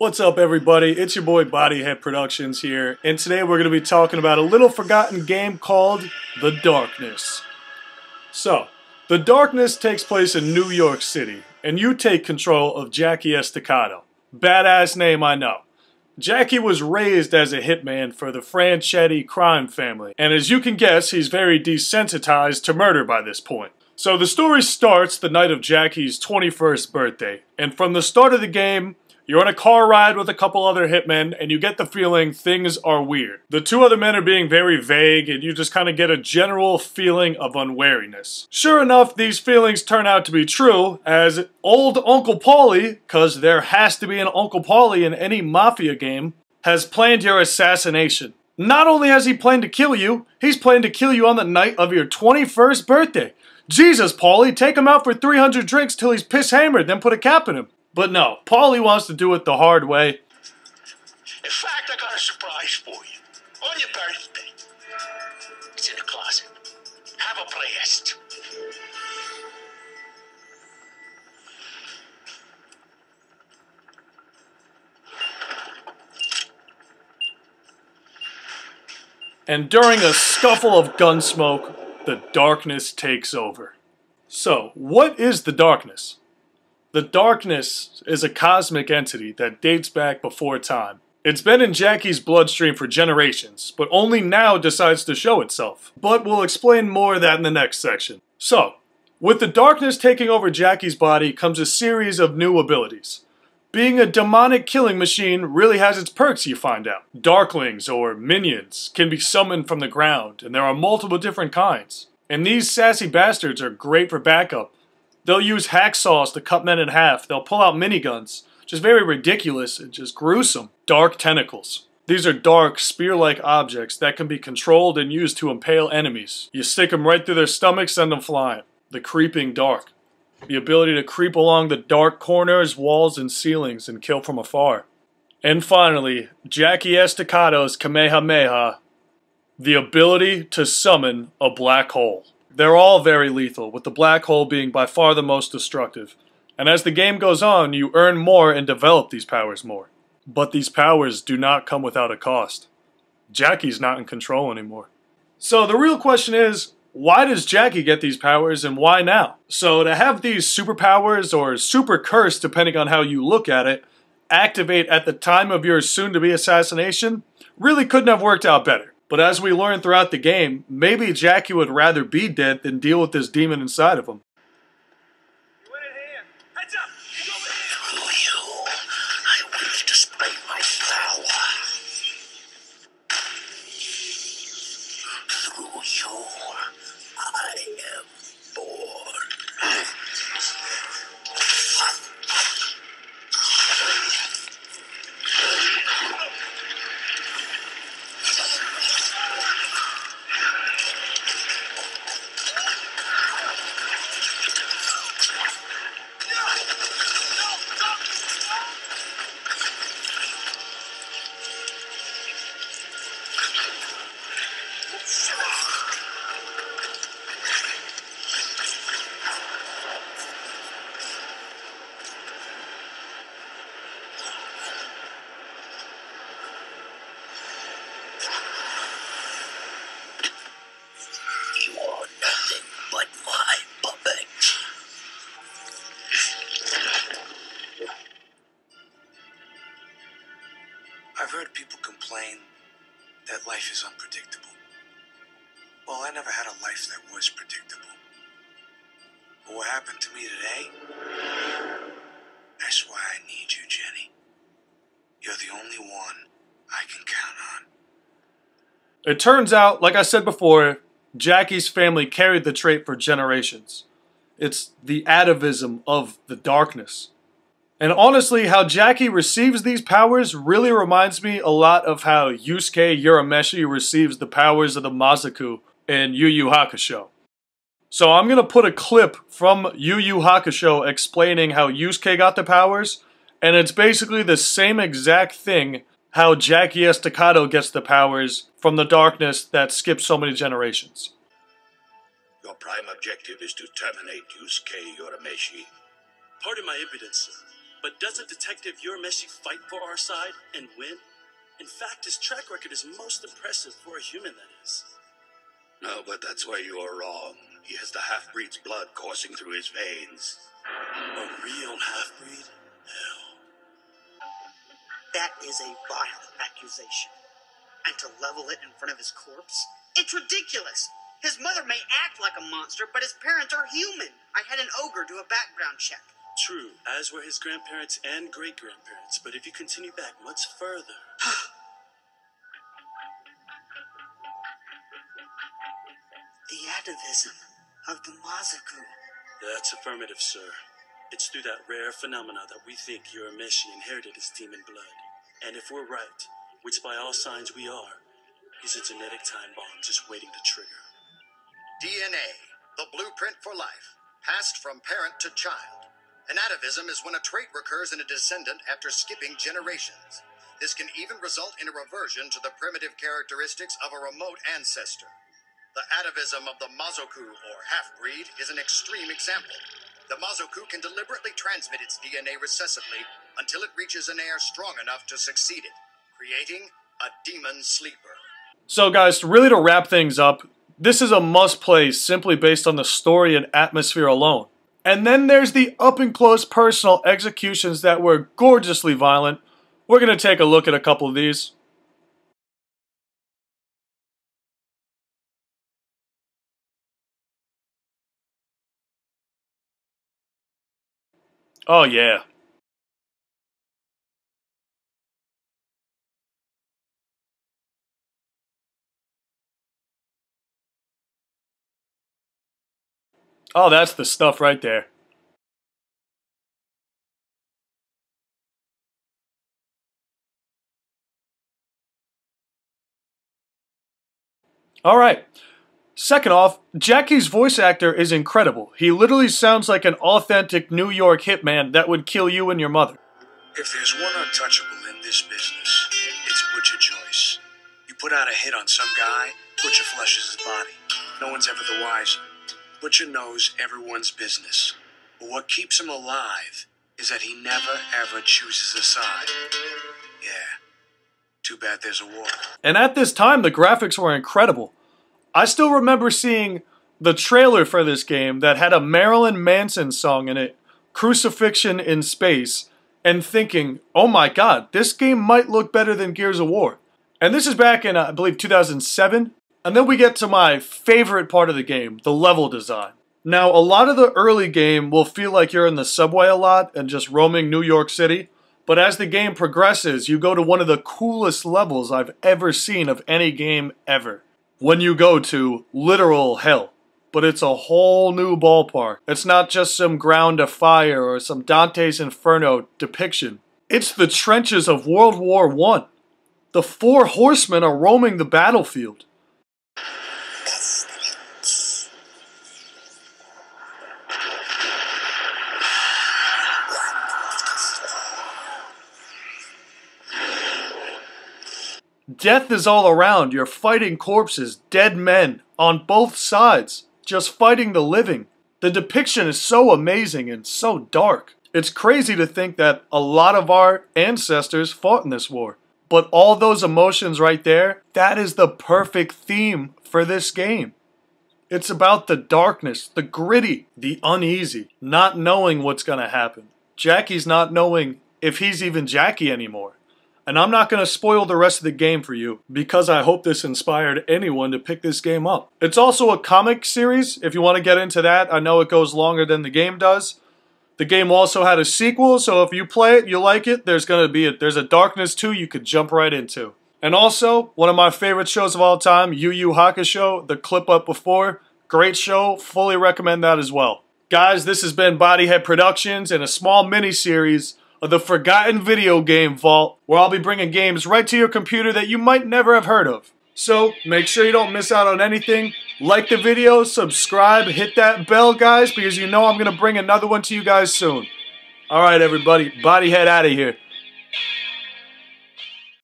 What's up, everybody? It's your boy Bodyhead Productions here, and today we're going to be talking about a little forgotten game called The Darkness. So, The Darkness takes place in New York City, and you take control of Jackie Estacado. Badass name, I know. Jackie was raised as a hitman for the Franchetti crime family, and as you can guess, he's very desensitized to murder by this point. So the story starts the night of Jackie's 21st birthday, and from the start of the game, you're on a car ride with a couple other hitmen, and you get the feeling things are weird. The two other men are being very vague, and you just kind of get a general feeling of unwariness. Sure enough, these feelings turn out to be true, as old Uncle Paulie, cause there has to be an Uncle Paulie in any Mafia game, has planned your assassination. Not only has he planned to kill you, he's planned to kill you on the night of your 21st birthday. Jesus, Paulie, take him out for 300 drinks till he's piss hammered, then put a cap in him. But no, Paulie wants to do it the hard way. In fact, I got a surprise for you. On your birthday. It's in the closet. Have a blast. And during a scuffle of gun smoke, the darkness takes over. So, what is the darkness? The darkness is a cosmic entity that dates back before time. It's been in Jackie's bloodstream for generations, but only now decides to show itself. But we'll explain more of that in the next section. So, with the darkness taking over Jackie's body comes a series of new abilities. Being a demonic killing machine really has its perks, you find out. Darklings, or minions, can be summoned from the ground, and there are multiple different kinds. And these sassy bastards are great for backup, They'll use hacksaws to cut men in half. They'll pull out miniguns. Just very ridiculous and just gruesome. Dark tentacles. These are dark, spear-like objects that can be controlled and used to impale enemies. You stick them right through their stomach, send them flying. The creeping dark. The ability to creep along the dark corners, walls, and ceilings and kill from afar. And finally, Jackie Estacado's Kamehameha. The ability to summon a black hole. They're all very lethal, with the black hole being by far the most destructive. And as the game goes on, you earn more and develop these powers more. But these powers do not come without a cost. Jackie's not in control anymore. So the real question is, why does Jackie get these powers and why now? So to have these superpowers, or super curse depending on how you look at it, activate at the time of your soon-to-be assassination, really couldn't have worked out better. But as we learn throughout the game, maybe Jackie would rather be dead than deal with this demon inside of him. I've heard people complain that life is unpredictable. Well, I never had a life that was predictable. But what happened to me today? That's why I need you, Jenny. You're the only one I can count on. It turns out, like I said before, Jackie's family carried the trait for generations. It's the atavism of the darkness. And honestly, how Jackie receives these powers really reminds me a lot of how Yusuke Urameshi receives the powers of the Mazoku in Yu Yu Hakusho. So I'm gonna put a clip from Yu Yu Hakusho explaining how Yusuke got the powers, and it's basically the same exact thing how Jackie Estacado gets the powers from the darkness that skips so many generations. Your prime objective is to terminate Yusuke Urameshi. Pardon my impudence, sir. But doesn't Detective Urameshi fight for our side and win? In fact, his track record is most impressive for a human, that is. No, but that's where you are wrong. He has the half breed's blood coursing through his veins. A real half breed? Hell. That is a vile accusation. And to level it in front of his corpse? It's ridiculous! His mother may act like a monster, but his parents are human. I had an ogre do a background check. True, as were his grandparents and great grandparents. But if you continue back much further. the atavism of the Mazoku. That's affirmative, sir. It's through that rare phenomena that we think your Urameshi inherited his demon blood. And if we're right, which by all signs we are, he's a genetic time bomb just waiting to trigger. DNA, the blueprint for life, passed from parent to child. An atavism is when a trait recurs in a descendant after skipping generations. This can even result in a reversion to the primitive characteristics of a remote ancestor. The atavism of the Mazoku, or half breed, is an extreme example. The Mazoku can deliberately transmit its DNA recessively until it reaches an heir strong enough to succeed it, creating a demon sleeper. So, guys, really to wrap things up, this is a must play simply based on the story and atmosphere alone. And then there's the up and close personal executions that were gorgeously violent. We're going to take a look at a couple of these. Oh, yeah. Oh, that's the stuff right there. All right. Second off, Jackie's voice actor is incredible. He literally sounds like an authentic New York hitman that would kill you and your mother. If there's one untouchable in this business, it's Butcher Joyce. You put out a hit on some guy, Butcher flushes his body. No one's ever the wiser. Butcher knows everyone's business. But what keeps him alive is that he never ever chooses a side. Yeah. Too bad there's a war. And at this time, the graphics were incredible. I still remember seeing the trailer for this game that had a Marilyn Manson song in it, Crucifixion in Space, and thinking, oh my god, this game might look better than Gears of War. And this is back in, uh, I believe, 2007. And then we get to my favorite part of the game, the level design. Now, a lot of the early game will feel like you're in the subway a lot and just roaming New York City. But as the game progresses, you go to one of the coolest levels I've ever seen of any game ever. When you go to literal hell. But it's a whole new ballpark. It's not just some ground of fire or some Dante's Inferno depiction. It's the trenches of World War I. The four horsemen are roaming the battlefield. Death is all around. You're fighting corpses, dead men, on both sides, just fighting the living. The depiction is so amazing and so dark. It's crazy to think that a lot of our ancestors fought in this war. But all those emotions right there, that is the perfect theme for this game. It's about the darkness, the gritty, the uneasy, not knowing what's going to happen. Jackie's not knowing if he's even Jackie anymore. And I'm not going to spoil the rest of the game for you because I hope this inspired anyone to pick this game up. It's also a comic series if you want to get into that. I know it goes longer than the game does. The game also had a sequel, so if you play it, you like it, there's going to be a, there's a Darkness 2 you could jump right into. And also, one of my favorite shows of all time, Yu Yu Hakusho, the clip up before. Great show, fully recommend that as well. Guys, this has been Bodyhead Productions and a small mini-series of the Forgotten Video Game Vault, where I'll be bringing games right to your computer that you might never have heard of. So, make sure you don't miss out on anything. Like the video, subscribe, hit that bell, guys, because you know I'm going to bring another one to you guys soon. Alright, everybody, body head out of here.